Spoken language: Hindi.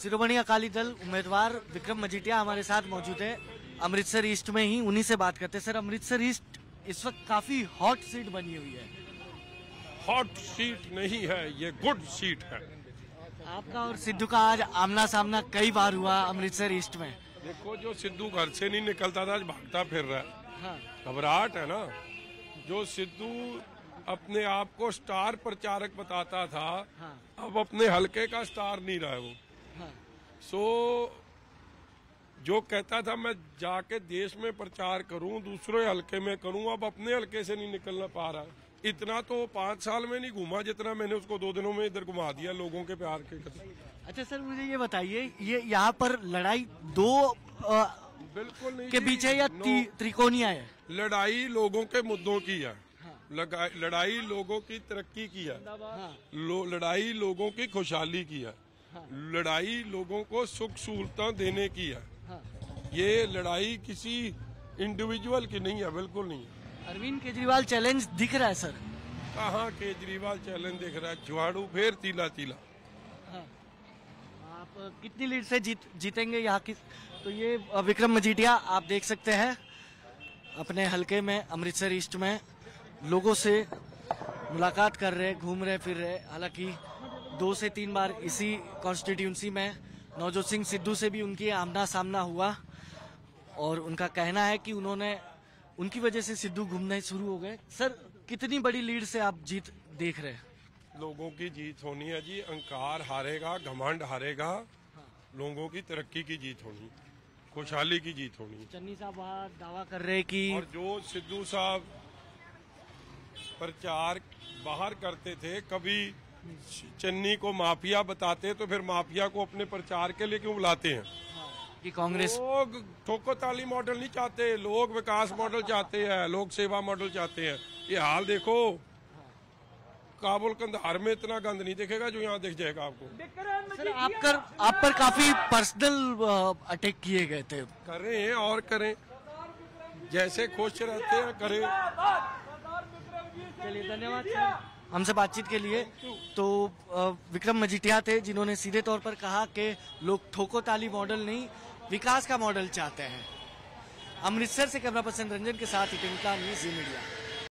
शिरोमणि अकाली दल उम्मीदवार विक्रम मजीठिया हमारे साथ मौजूद है। अमृतसर ईस्ट में ही उन्हीं से बात करते हैं। सर अमृतसर ईस्ट इस वक्त काफ़ी हॉट सीट बनी हुई है। हॉट सीट नहीं है ये गुड सीट है। आपका और सिद्धू का आज आमना सामना कई बार हुआ अमृतसर ईस्ट में। देखो जो सिद्धू घर से नहीं निकलता था आज भागता फिर रहा है। हाँ। घबराहट है ना? जो सिद्धू अपने आप को स्टार प्रचारक बताता था हाँ। अब अपने हलके का स्टार नहीं रहा है वो। हाँ सो जो कहता था मैं जाके देश में प्रचार करूँ दूसरे हलके में करूँ अब अपने हलके से नहीं निकलना पा रहा। इतना तो पाँच साल में नहीं घूमा जितना मैंने उसको दो दिनों में इधर घुमा दिया लोगों के प्यार के अच्छा सर मुझे ये बताइए ये यहाँ पर लड़ाई दो अ, बिल्कुल नहीं के है या त्रिकोणीय है? लड़ाई लोगों के मुद्दों की है। हाँ। लड़ाई लोगों की तरक्की की है। हाँ लो, लड़ाई लोगों की खुशहाली की है। हाँ। लड़ाई लोगों को सुख सहूलतें देने की है। हाँ ये लड़ाई किसी इंडिविजुअल की नहीं है बिल्कुल नहीं है। अरविंद केजरीवाल चैलेंज दिख रहा है सर? कहाँ केजरीवाल चैलेंज दिख रहा है? झाड़ू फेर तीला तीला। हाँ। आप कितनी लीड से जीत जीतेंगे यहाँ की? तो ये विक्रम मजीठिया आप देख सकते हैं अपने हलके में अमृतसर ईस्ट में लोगों से मुलाकात कर रहे घूम रहे फिर रहे हालाँकि दो से तीन बार इसी कॉन्स्टिट्यूंसी में नवजोत सिंह सिद्धू से भी उनकी आमना सामना हुआ और उनका कहना है कि उन्होंने उनकी वजह से सिद्धू घूमने शुरू हो गए। सर कितनी बड़ी लीड से आप जीत देख रहे हैं? लोगों की जीत होनी है जी। अहंकार हारेगा घमंड हारेगा लोगों की तरक्की की जीत होनी खुशहाली की जीत होनी। चन्नी साहब वहाँ दावा कर रहे हैं कि और जो सिद्धू साहब प्रचार बाहर करते थे कभी चन्नी को माफिया बताते हैं तो फिर माफिया को अपने प्रचार के लिए क्यों बुलाते हैं? कि कांग्रेस लोग ठोको ताली मॉडल नहीं चाहते लोग विकास मॉडल चाहते हैं लोग सेवा मॉडल चाहते हैं। ये हाल देखो। काबुल कंधार में इतना गंद नहीं दिखेगा जो यहाँ दिख जाएगा आपको। सर आप कर आप पर काफ़ी पर्सनल अटैक किए गए थे। करें और करें। जैसे खुश रहते हैं करें। चलिए धन्यवाद हमसे बातचीत के लिए। तो विक्रम मजीठिया थे, जिन्होंने सीधे तौर पर कहा कि लोग ठोको ताली मॉडल नहीं, विकास का मॉडल चाहते हैं। अमृतसर से कैमरा पर्सन रंजन के साथ इटिंका न्यूज़ मीडिया